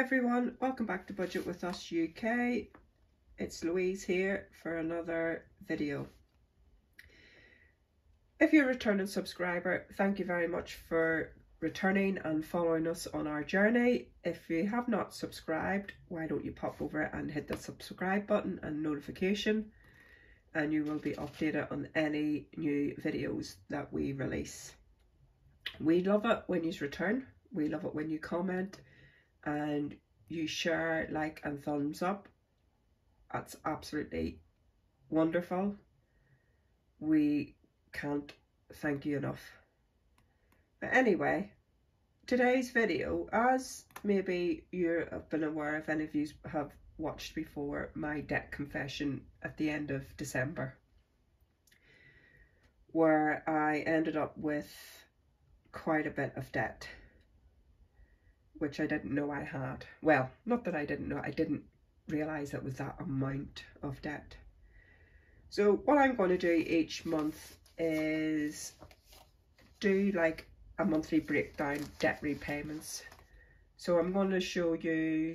everyone, welcome back to Budget With Us UK. It's Louise here for another video. If you're a returning subscriber, thank you very much for returning and following us on our journey. If you have not subscribed, why don't you pop over and hit the subscribe button and notification and you will be updated on any new videos that we release. We love it when you return. We love it when you comment and you share, like and thumbs up. That's absolutely wonderful. We can't thank you enough. But anyway, today's video, as maybe you have been aware, if any of you have watched before, my debt confession at the end of December, where I ended up with quite a bit of debt, which I didn't know I had. Well, not that I didn't know, I didn't realise it was that amount of debt. So what I'm going to do each month is do like a monthly breakdown debt repayments. So I'm going to show you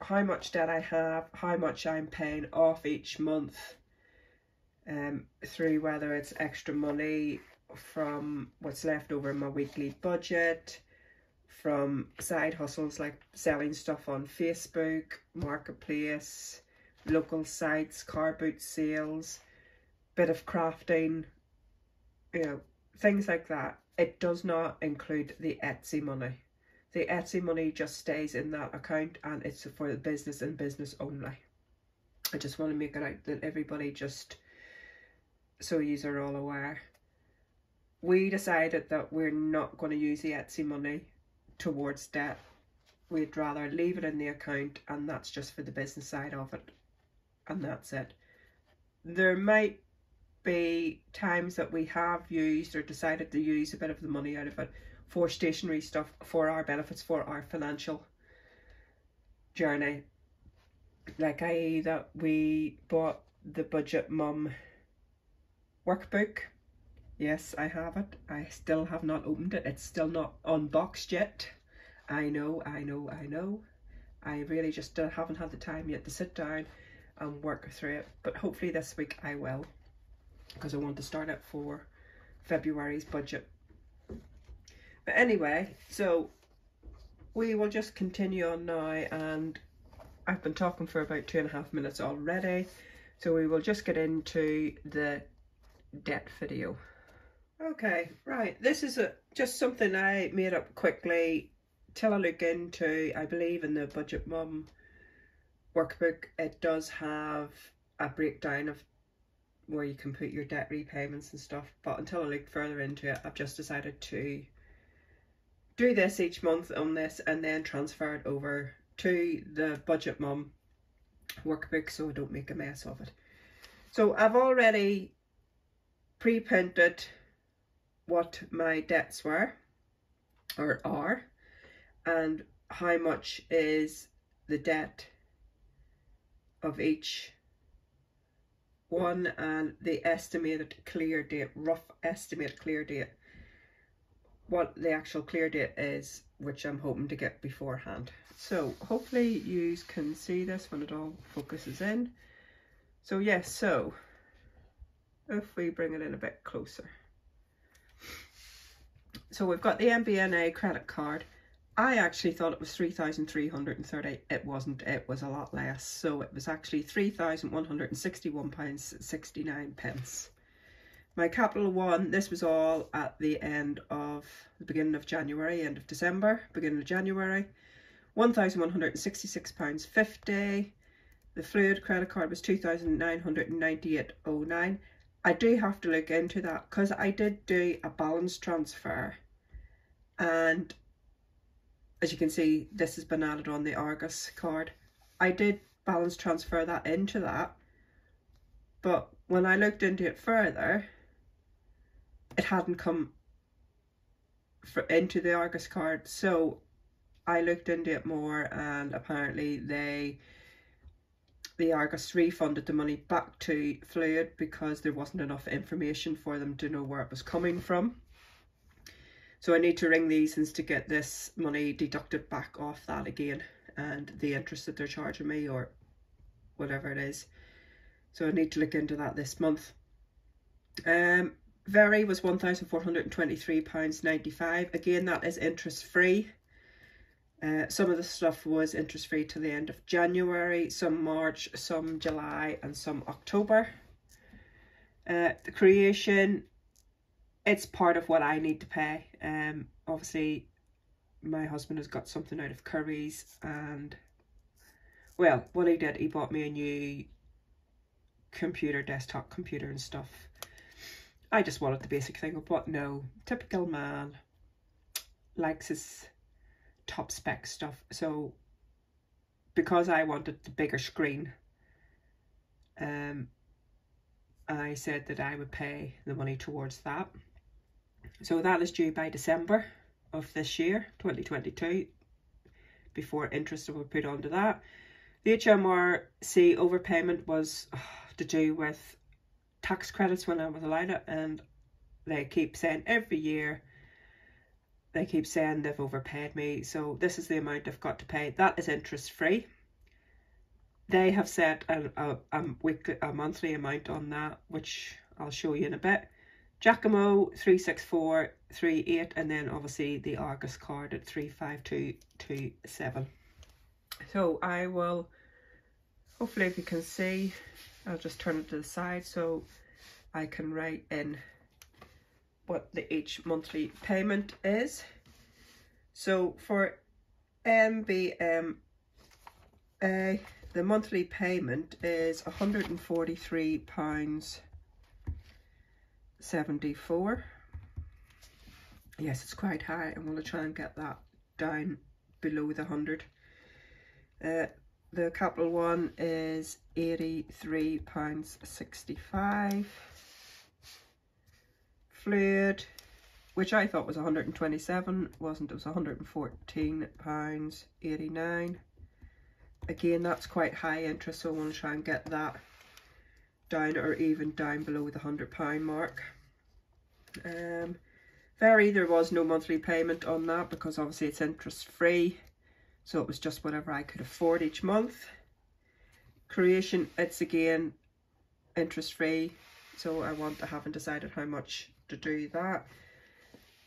how much debt I have, how much I'm paying off each month um, through whether it's extra money from what's left over in my weekly budget, from side hustles like selling stuff on Facebook, Marketplace, local sites, car boot sales, bit of crafting, you know, things like that. It does not include the Etsy money. The Etsy money just stays in that account and it's for the business and business only. I just want to make it out that everybody just, so you are all aware. We decided that we're not going to use the Etsy money towards debt. We'd rather leave it in the account and that's just for the business side of it. And that's it. There might be times that we have used or decided to use a bit of the money out of it for stationery stuff for our benefits for our financial journey like i.e. that we bought the budget mum workbook yes i have it i still have not opened it it's still not unboxed yet i know i know i know i really just haven't had the time yet to sit down and work through it but hopefully this week i will because I want to start it for February's budget. But anyway, so we will just continue on now and I've been talking for about two and a half minutes already. So we will just get into the debt video. Okay, right. This is a just something I made up quickly till I look into. I believe in the Budget Mum workbook, it does have a breakdown of where you can put your debt repayments and stuff. But until I look further into it, I've just decided to do this each month on this and then transfer it over to the Budget Mum workbook so I don't make a mess of it. So I've already pre-printed what my debts were or are and how much is the debt of each one and the estimated clear date, rough estimate clear date, what the actual clear date is, which I'm hoping to get beforehand. So hopefully you can see this when it all focuses in. So yes, so if we bring it in a bit closer. So we've got the MBNA credit card I actually thought it was 3,330. It wasn't, it was a lot less. So it was actually £3,161.69. pence. My Capital One, this was all at the end of the beginning of January, end of December, beginning of January. £1,166.50. The Fluid credit card was 2,998.09. I do have to look into that because I did do a balance transfer and as you can see, this has been added on the Argos card. I did balance transfer that into that, but when I looked into it further, it hadn't come for, into the Argos card. So I looked into it more and apparently they the Argos refunded the money back to Fluid because there wasn't enough information for them to know where it was coming from. So I need to ring these and to get this money deducted back off that again and the interest that they're charging me or whatever it is. So I need to look into that this month. Um, Very was £1,423.95. Again, that is interest free. Uh, some of the stuff was interest free to the end of January, some March, some July and some October. Uh, the creation, it's part of what I need to pay. Um, obviously, my husband has got something out of Curry's and, well, what he did, he bought me a new computer, desktop computer and stuff. I just wanted the basic thing, but no, typical man likes his top spec stuff. So because I wanted the bigger screen, um, I said that I would pay the money towards that. So that is due by December of this year, 2022, before interest will be put onto that. The HMRC overpayment was uh, to do with tax credits when I was allowed it and they keep saying every year they keep saying they've overpaid me so this is the amount I've got to pay. That is interest free they have set a, a, a weekly a monthly amount on that which I'll show you in a bit Jacamo 36438 and then obviously the Argos card at 35227 so I will hopefully if you can see I'll just turn it to the side so I can write in what the each monthly payment is. So for MBNA, uh, the monthly payment is £143.74. Yes, it's quite high. I'm going to try and get that down below the 100. Uh, the capital one is £83.65 fluid, which I thought was 127, wasn't, it was 114 pounds 89. Again, that's quite high interest, so I want to try and get that down or even down below the 100 pound mark. Um, very, there was no monthly payment on that because obviously it's interest free. So it was just whatever I could afford each month. Creation, it's again interest free. So I want, I haven't decided how much to do that.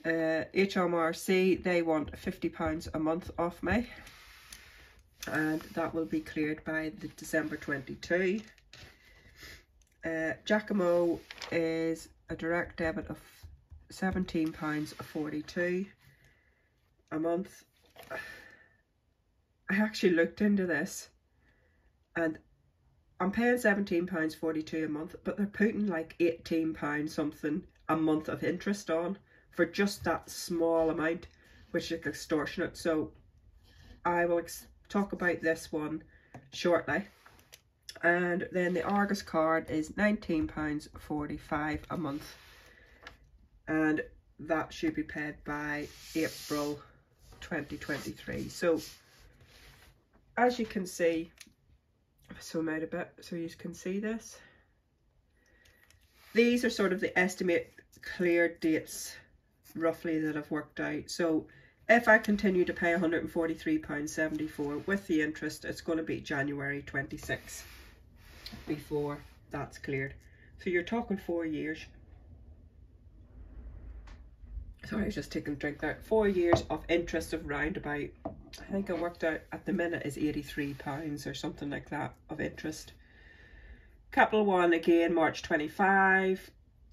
Uh, HMRC, they want £50 a month off me. And that will be cleared by the December 22. Uh, Jacamo is a direct debit of £17.42 a month. I actually looked into this and I'm paying £17.42 a month, but they're putting like £18 something a month of interest on for just that small amount, which is extortionate. So I will talk about this one shortly. And then the Argos card is £19.45 a month. And that should be paid by April 2023. So as you can see, I zoom out a bit so you can see this. These are sort of the estimate clear dates roughly that I've worked out. So if I continue to pay £143.74 with the interest, it's going to be January 26 before that's cleared. So you're talking four years. Sorry, I was just taking a drink there. Four years of interest of round about, I think I worked out at the minute is £83 or something like that of interest. Capital One again, March 25.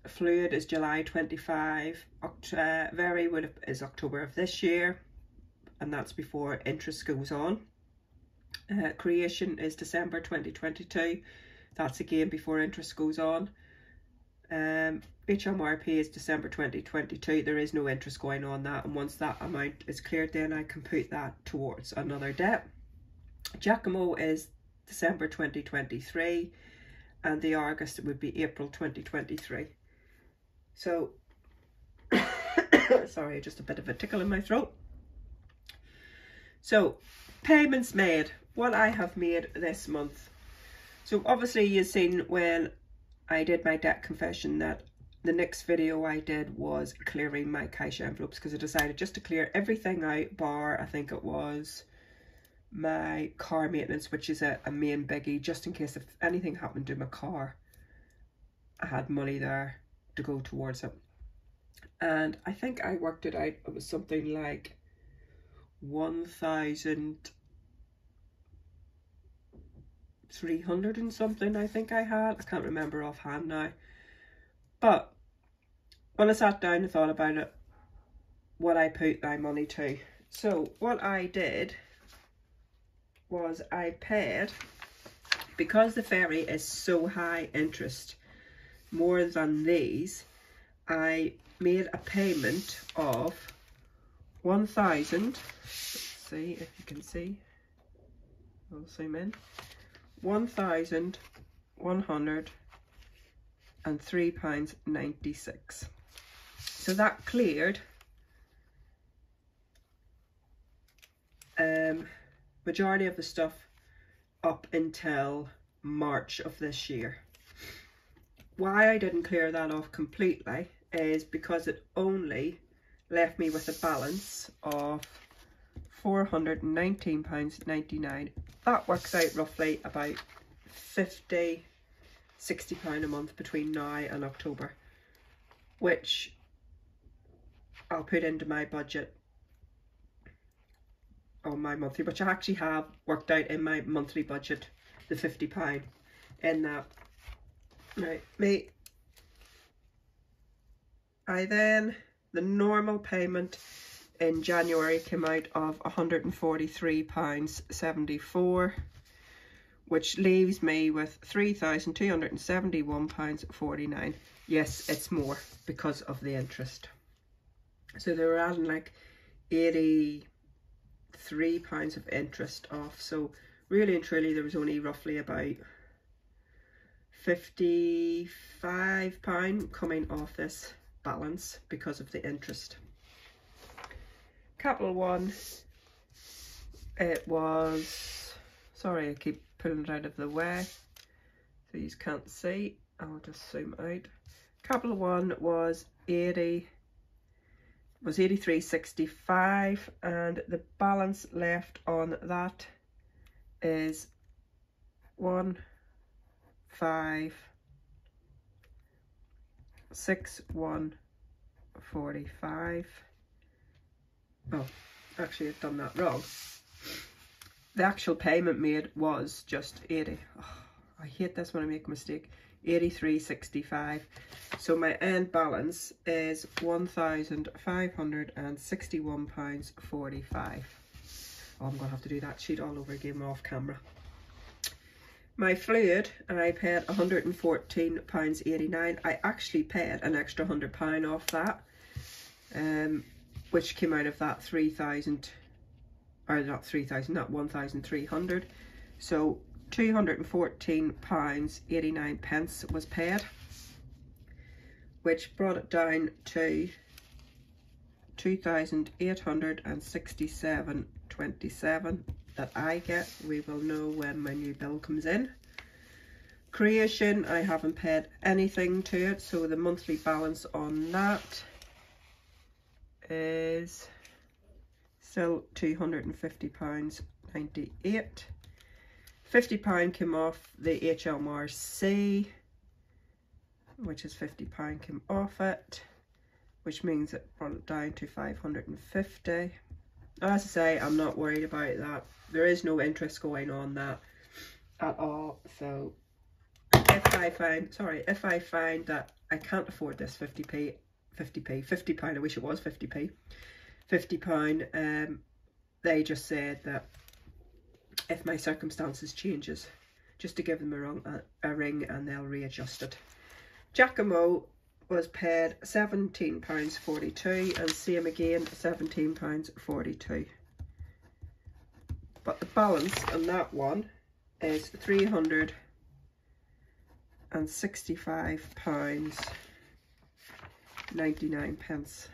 Fluid is July 25. Oct uh, Very would have, is October of this year. And that's before interest goes on. Uh, creation is December 2022. That's again before interest goes on. Um, HMRC is December 2022. There is no interest going on that. And once that amount is cleared, then I can put that towards another debt. Jacamo is December 2023 and the Argos would be April 2023. So, sorry, just a bit of a tickle in my throat. So, payments made, what I have made this month. So obviously you've seen when I did my debt confession that the next video I did was clearing my cash envelopes because I decided just to clear everything out bar I think it was my car maintenance which is a, a main biggie just in case if anything happened to my car I had money there to go towards it and I think I worked it out. It was something like 1,300 and something I think I had. I can't remember offhand now. But when I sat down and thought about it, what I put my money to. So what I did was I paid, because the Very is so high interest, more than these, I made a payment of 1,000, let's see if you can see, I'll zoom in, 1,103 pounds 96. So that cleared um, majority of the stuff up until March of this year. Why I didn't clear that off completely is because it only left me with a balance of £419.99. That works out roughly about 50 £60 a month between now and October, which I'll put into my budget on my monthly, which I actually have worked out in my monthly budget, the £50 in that. Right, me. I then, the normal payment in January came out of £143.74 which leaves me with £3,271.49. Yes, it's more because of the interest. So they were adding like 83 pounds of interest off. So really and truly there was only roughly about 55 pound coming off this balance because of the interest. Capital One, it was, sorry I keep pulling it out of the way so you can't see. I'll just zoom out. Capital One was 80 was 83.65 and the balance left on that is 1 5 6 1 45 oh actually I've done that wrong. The actual payment made was just 80 oh, I hate this when I make a mistake. 83.65 so my end balance is 1,561 pounds 45 oh, I'm gonna have to do that sheet all over again off camera my fluid and I paid 114 pounds 89 I actually paid an extra 100 pound off that um which came out of that 3,000 or not 3,000 not 1,300 so 214 pounds 89 pence was paid which brought it down to 2,867.27 that I get. We will know when my new bill comes in. Creation, I haven't paid anything to it, so the monthly balance on that is still £250.98. £50 came off the HMRC which is £50 came off it, which means it brought it down to 550 As I say, I'm not worried about that. There is no interest going on that at all. So if I find, sorry, if I find that I can't afford this 50p, 50p, 50 pound, I wish it was 50p, 50 pound, um, they just said that if my circumstances changes, just to give them a, a, a ring and they'll readjust it. Jacamo was paid £17.42 and same again £17.42. But the balance on that one is £365 99 pence.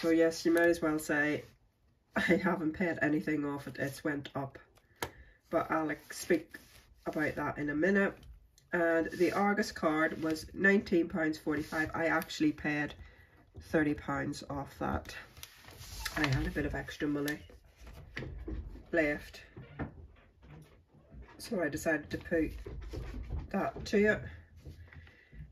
So yes, you might as well say I haven't paid anything off it, it's went up. But I'll speak about that in a minute and the Argos card was £19.45. I actually paid £30 off that. I had a bit of extra money left. So I decided to put that to it.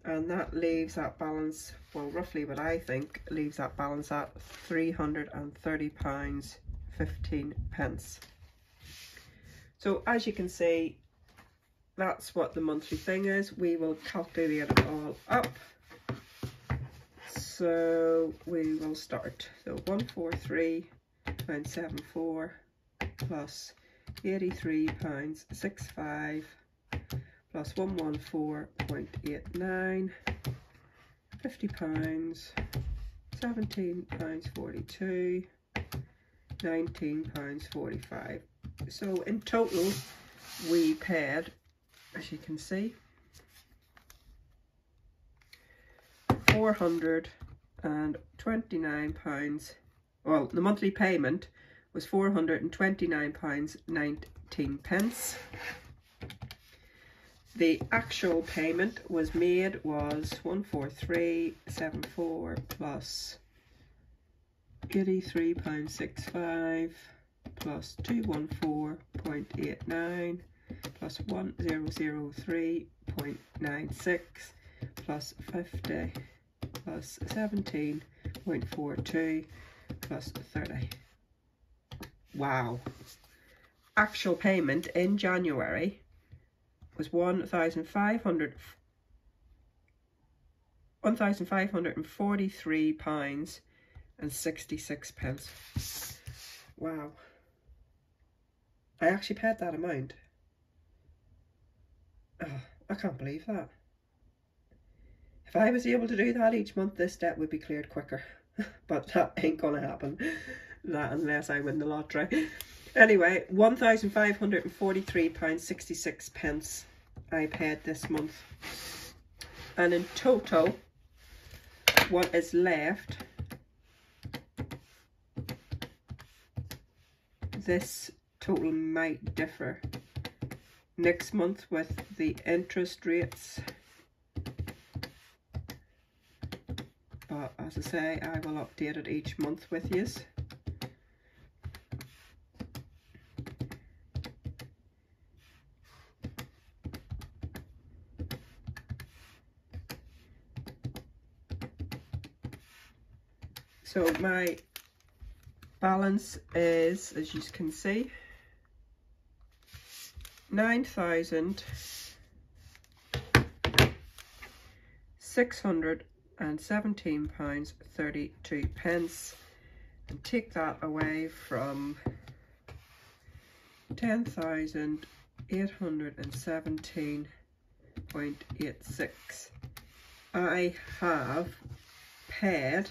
And that leaves that balance, well roughly what I think, leaves that balance at £330 15 pence. So as you can see, that's what the monthly thing is. We will calculate it all up. So we will start. So 143.74 plus 83 pounds 65 plus 114.89 50 pounds 17 pounds 42 19 pounds 45 so in total we paid as you can see. 429 pounds well the monthly payment was 429 pounds 19 pence. The actual payment was made was 14374 plus 83 pounds 65 plus 214.89 plus 1003.96 plus 50 plus 17.42 plus 30. Wow. Actual payment in January was 1,500 1,543 pounds and 66 pence. Wow. I actually paid that amount. I can't believe that. If I was able to do that each month, this debt would be cleared quicker. but that ain't gonna happen. That unless I win the lottery. Anyway, £1,543.66 pence I paid this month. And in total, what is left, this total might differ next month with the interest rates. But as I say, I will update it each month with you. So my balance is, as you can see, nine thousand six hundred and seventeen pounds thirty two pence. And take that away from ten thousand eight hundred and seventeen point eight six. I have paid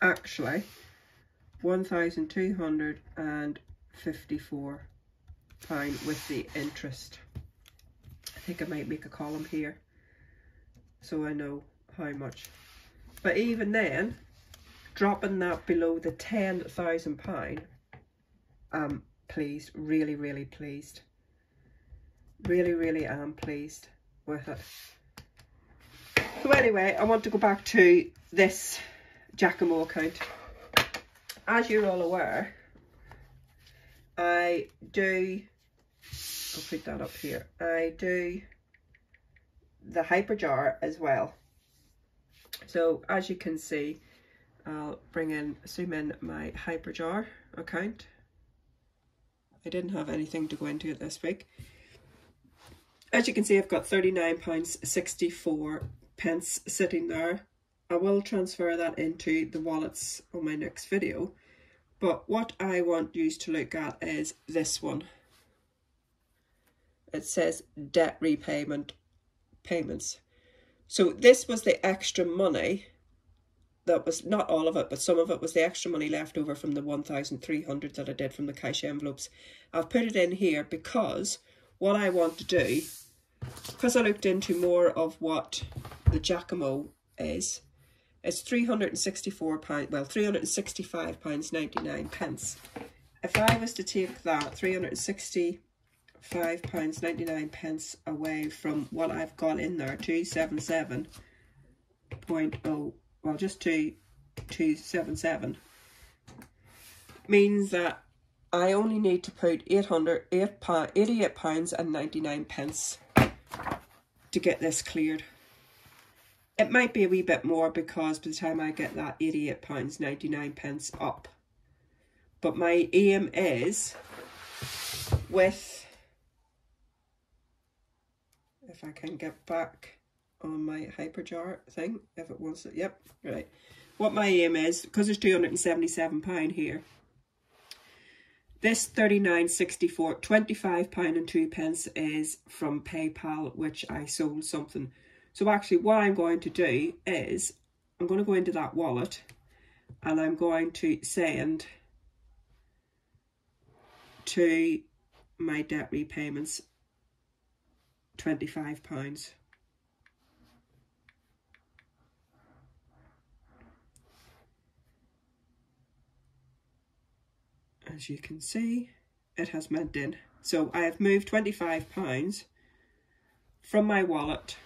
actually 1,254 pound with the interest. I think I might make a column here so I know how much. But even then, dropping that below the 10,000 pound, I'm pleased, really, really pleased. Really, really am pleased with it. So anyway, I want to go back to this Jacamo account. As you're all aware, I do, I'll put that up here, I do the Hyperjar as well. So as you can see, I'll bring in, zoom in my Hyperjar account. I didn't have anything to go into it this week. As you can see, I've got £39.64 pence sitting there I will transfer that into the wallets on my next video. But what I want you to look at is this one. It says debt repayment payments. So this was the extra money that was not all of it, but some of it was the extra money left over from the 1,300 that I did from the cash envelopes. I've put it in here because what I want to do, because I looked into more of what the Jacamo is, it's 364 pounds, well, 365 pounds 99 pence. If I was to take that 365 five pounds ninety nine pence away from what I've got in there, two seven seven point oh well just two two seven seven means that I only need to put 800, 8 pound, 88 pounds and 99 pence to get this cleared. It might be a wee bit more because by the time I get that 88 pounds 99 pence up. But my aim is with, if I can get back on my hyperjar thing, if it wants it, yep, right. What my aim is, because there's £277 here, this 39.64, £25 and 2 pence is from PayPal, which I sold something. So actually what I'm going to do is, I'm going to go into that wallet and I'm going to send to my debt repayments £25. as you can see it has meant in. So I have moved 25 pounds from my wallet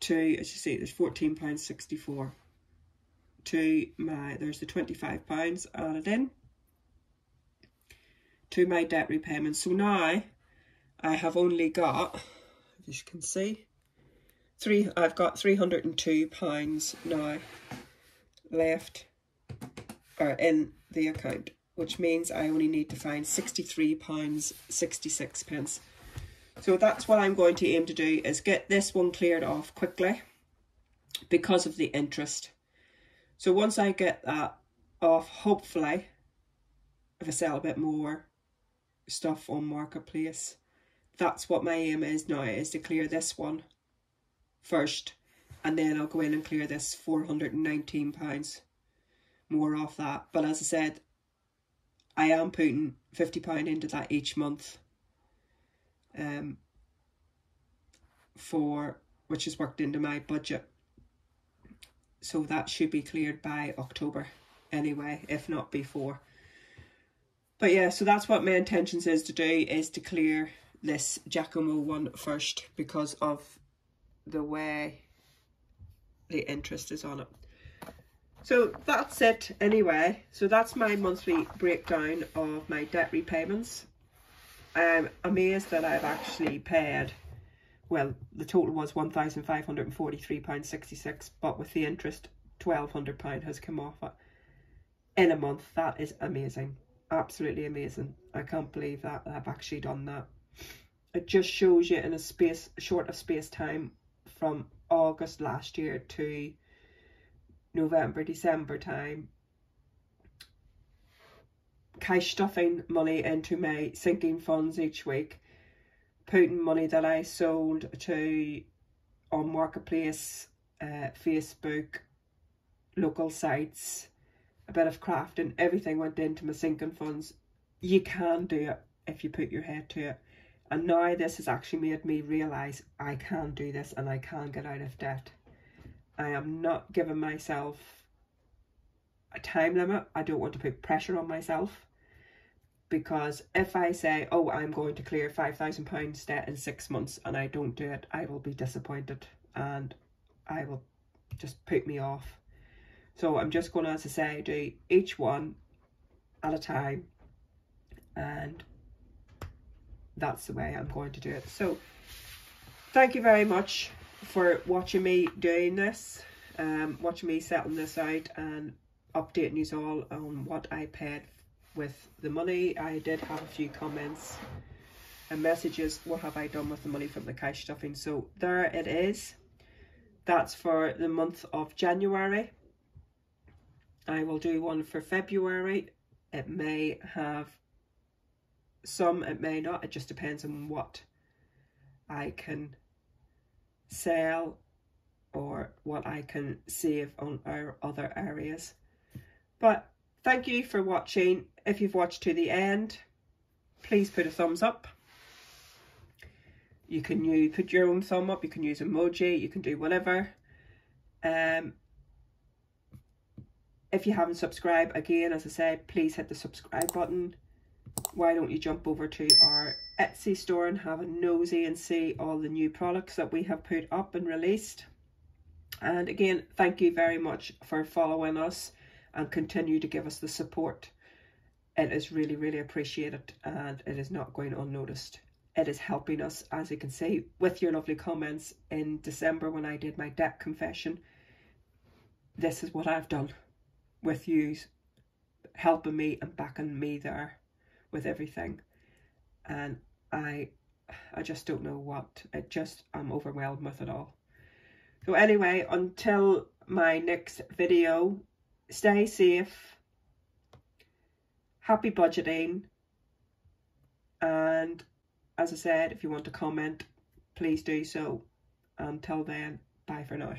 to as you see there's 14 pounds 64 to my there's the 25 pounds added in to my debt repayment so now I have only got as you can see three I've got 302 pounds now left or in the account, which means I only need to find £63.66. pence. So that's what I'm going to aim to do is get this one cleared off quickly because of the interest. So once I get that off, hopefully, if I sell a bit more stuff on Marketplace, that's what my aim is now, is to clear this one first. And then I'll go in and clear this £419 more off that. But as I said, I am putting £50 into that each month um, for which is worked into my budget. So that should be cleared by October anyway, if not before. But yeah, so that's what my intentions is to do, is to clear this Jacamo one first because of the way the interest is on it. So that's it anyway. So that's my monthly breakdown of my debt repayments. I'm amazed that I've actually paid, well, the total was £1,543.66, but with the interest, £1,200 has come off it in a month. That is amazing. Absolutely amazing. I can't believe that I've actually done that. It just shows you in a space, short of space time from August last year to November, December time, cash stuffing money into my sinking funds each week, putting money that I sold to on Marketplace, uh, Facebook, local sites, a bit of craft and everything went into my sinking funds. You can do it if you put your head to it. And now this has actually made me realise I can do this and I can get out of debt. I am not giving myself a time limit. I don't want to put pressure on myself because if I say, oh, I'm going to clear £5,000 debt in six months and I don't do it, I will be disappointed and I will just put me off. So I'm just going to, as I say, do each one at a time and that's the way I'm going to do it. So thank you very much for watching me doing this, um, watching me setting this out and updating you all on what I paid with the money. I did have a few comments and messages. What have I done with the money from the cash stuffing? So there it is. That's for the month of January. I will do one for February. It may have some, it may not. It just depends on what I can sell or what I can save on our other areas. But thank you for watching. If you've watched to the end, please put a thumbs up. You can use, put your own thumb up, you can use emoji, you can do whatever. Um, if you haven't subscribed, again, as I said, please hit the subscribe button. why don't you jump over to our Etsy store and have a nosy and see all the new products that we have put up and released. And again, thank you very much for following us and continue to give us the support. It is really, really appreciated and it is not going unnoticed. It is helping us, as you can see, with your lovely comments in December when I did my debt confession. This is what I've done with you helping me and backing me there with everything. And I I just don't know what. It just I'm overwhelmed with it all. So anyway, until my next video, stay safe, happy budgeting, and as I said, if you want to comment, please do so. Until then, bye for now.